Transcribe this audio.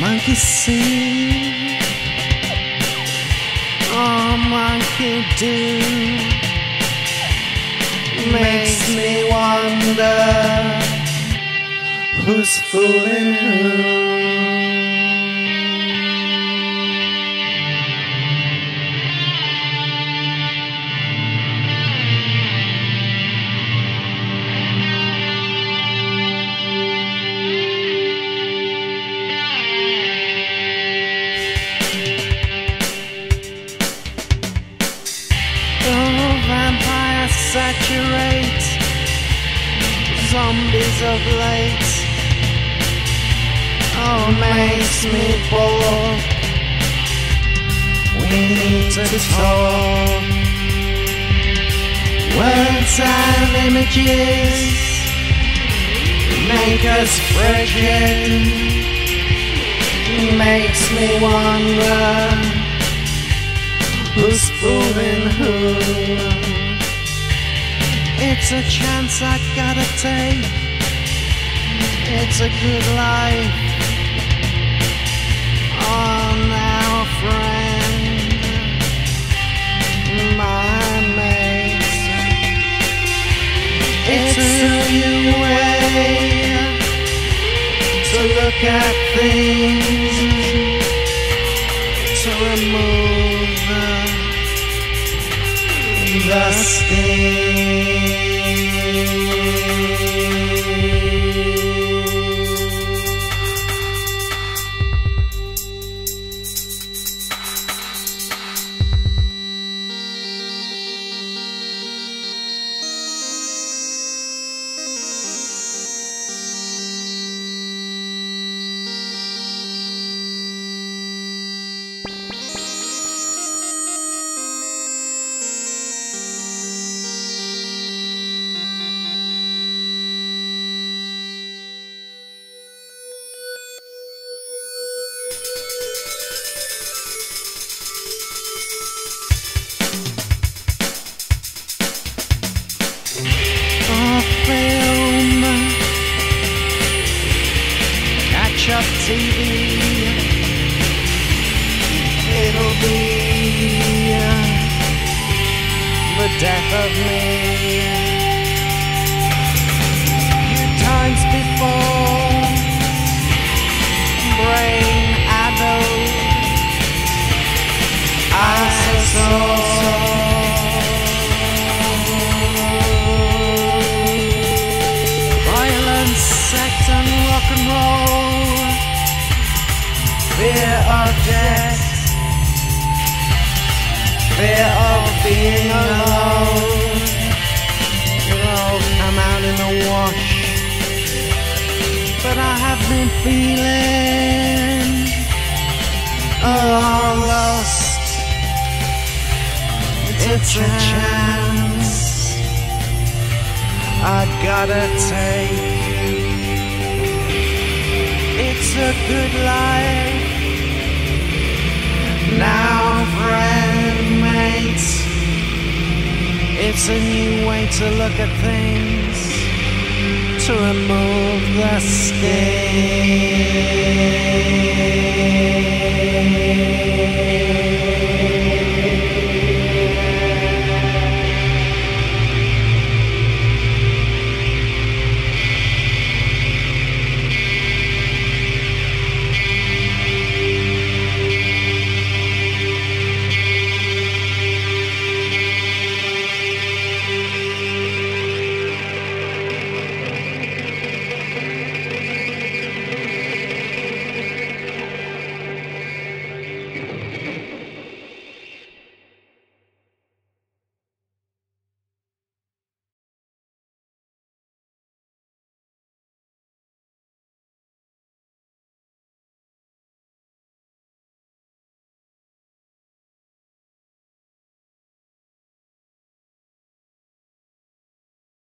Monkey see, oh monkey do, makes me wonder who's fooling who. Saturate zombies of late. Oh, makes me bored. We need to talk. Words and images make us frigid. Makes me wonder who's fooling who. It's a chance I gotta take. It's a good life. Oh, now, friend, my mate. It's a new way to look at things, to remove the, the sting. Film, catch up TV. It'll be uh, the death of me. Roll. Fear of death, fear of being alone. It'll all come out in the wash. But I have been feeling oh lost. It's a chance I gotta take. A good life. Now, friend, mate. It's a new way to look at things. To remove the sting.